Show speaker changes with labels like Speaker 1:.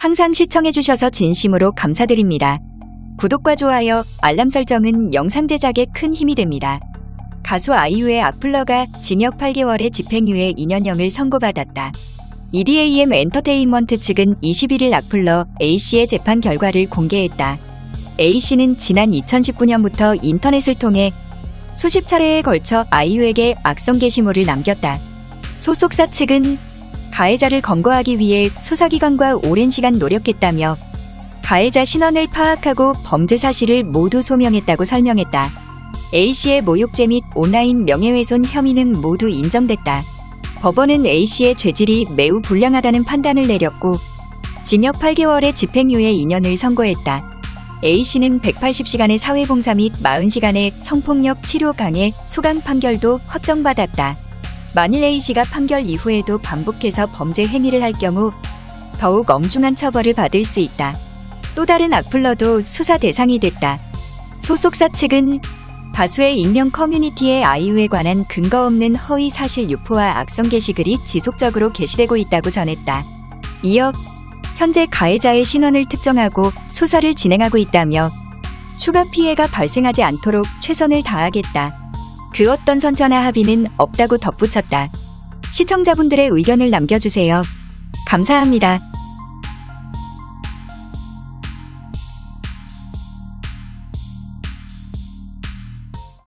Speaker 1: 항상 시청해주셔서 진심으로 감사드립니다. 구독과 좋아요, 알람 설정은 영상 제작에 큰 힘이 됩니다. 가수 아이유의 악플러가 징역 8개월의 집행유예 2년형을 선고받았다. EDAM 엔터테인먼트 측은 21일 악플러 A씨의 재판 결과를 공개했다. A씨는 지난 2019년부터 인터넷을 통해 수십 차례에 걸쳐 아이유에게 악성 게시물을 남겼다. 소속사 측은 가해자를 검거하기 위해 수사기관과 오랜 시간 노력했다며 가해자 신원을 파악하고 범죄 사실을 모두 소명했다고 설명했다. A씨의 모욕죄 및 온라인 명예훼손 혐의는 모두 인정됐다. 법원은 A씨의 죄질이 매우 불량하다는 판단을 내렸고 징역 8개월의 집행유예 2년을 선고했다. A씨는 180시간의 사회봉사 및 40시간의 성폭력 치료 강해 수강 판결도 확정받았다. 만일 A씨가 판결 이후에도 반복해서 범죄 행위를 할 경우 더욱 엄중한 처벌을 받을 수 있다. 또 다른 악플러도 수사 대상이 됐다. 소속사 측은 다수의 익명 커뮤니티에 아이유에 관한 근거 없는 허위 사실 유포와 악성 게시글이 지속적으로 게시되고 있다고 전했다. 이어 현재 가해자의 신원을 특정하고 수사를 진행하고 있다며 추가 피해가 발생하지 않도록 최선을 다하겠다. 그 어떤 선처나 합의는 없다고 덧붙였다. 시청자분들의 의견을 남겨주세요. 감사합니다.